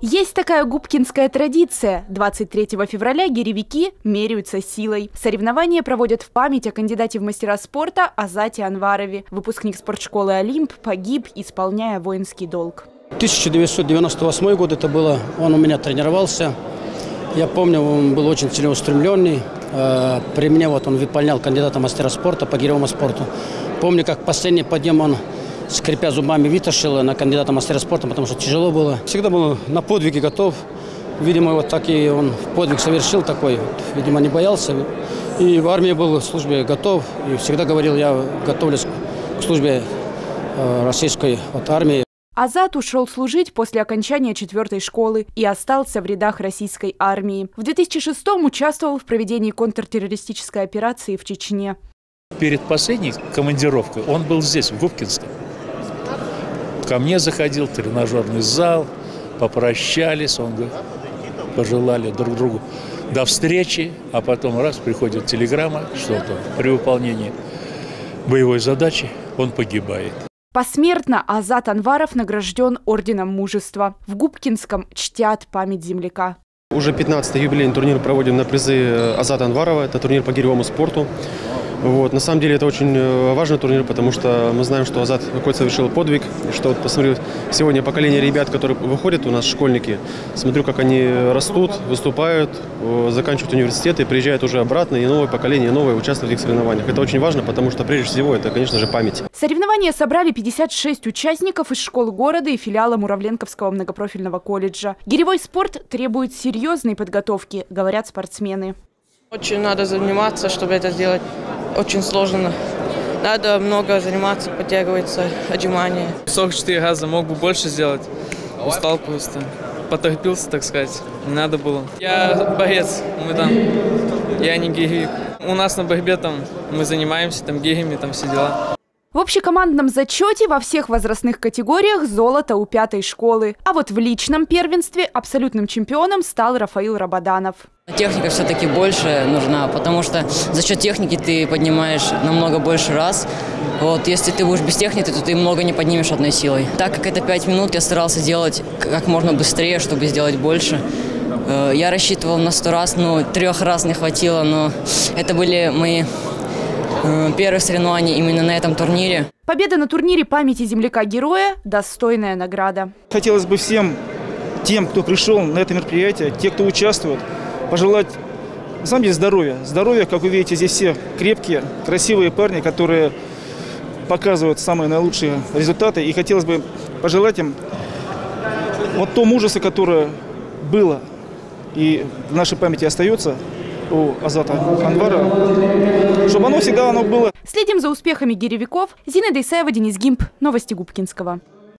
Есть такая губкинская традиция. 23 февраля гиревики меряются силой. Соревнования проводят в память о кандидате в мастера спорта Азате Анварове. Выпускник спортшколы «Олимп» погиб, исполняя воинский долг. 1998 год это было. Он у меня тренировался. Я помню, он был очень целеустремленный. Э, при мне вот он выполнял кандидата мастера спорта по гиревому спорту. Помню, как последний подъем он скрипя зубами, вытащил на кандидата мастера спорта, потому что тяжело было. Всегда был на подвиги готов. Видимо, вот так и он подвиг совершил такой. Видимо, не боялся. И в армии был в службе готов. И всегда говорил, я готовлюсь к службе э, российской вот, армии. Азат ушел служить после окончания четвертой школы и остался в рядах российской армии. В 2006-м участвовал в проведении контртеррористической операции в Чечне. Перед последней командировкой он был здесь, в Губкинске ко мне заходил в тренажерный зал, попрощались, он говорит, пожелали друг другу до встречи, а потом раз приходит телеграмма, что то при выполнении боевой задачи он погибает. Посмертно Азат Анваров награжден Орденом Мужества. В Губкинском чтят память земляка. Уже 15-й юбилейный турнир проводим на призы Азата Анварова. Это турнир по гиревому спорту. Вот. На самом деле это очень э, важный турнир, потому что мы знаем, что Азат какой совершил подвиг. Что вот посмотрю, сегодня поколение ребят, которые выходят у нас, школьники, смотрю, как они растут, выступают, заканчивают университеты, приезжают уже обратно, и новое поколение, новое участвует в этих соревнованиях. Это очень важно, потому что прежде всего это, конечно же, память. Соревнования собрали 56 участников из школ города и филиала Муравленковского многопрофильного колледжа. Гиревой спорт требует серьезной подготовки, говорят спортсмены. Очень надо заниматься, чтобы это сделать очень сложно. Надо много заниматься, подтягиваться, отжимания. 44 газа мог бы больше сделать. Устал просто. Поторопился, так сказать. Не надо было. Я борец. Мы там... Я не гиги. У нас на борьбе там мы занимаемся там гигами, там все дела. В общекомандном зачете во всех возрастных категориях золото у пятой школы. А вот в личном первенстве абсолютным чемпионом стал Рафаил Рабаданов. Техника все-таки больше нужна, потому что за счет техники ты поднимаешь намного больше раз. Вот, если ты будешь без техники, то ты много не поднимешь одной силой. Так как это 5 минут, я старался делать как можно быстрее, чтобы сделать больше. Э, я рассчитывал на 100 раз, но трех раз не хватило, но это были мои Э, первых соревнований именно на этом турнире. Победа на турнире памяти земляка-героя – достойная награда. Хотелось бы всем тем, кто пришел на это мероприятие, те, кто участвует, пожелать на самом деле здоровья. Здоровья, как вы видите, здесь все крепкие, красивые парни, которые показывают самые наилучшие результаты. И хотелось бы пожелать им вот то мужество, которое было и в нашей памяти остается у Азата Анвара, чтобы оно всегда оно было. Следим за успехами гиревиков. Зина Дейсаева, Денис Гимп. Новости Губкинского.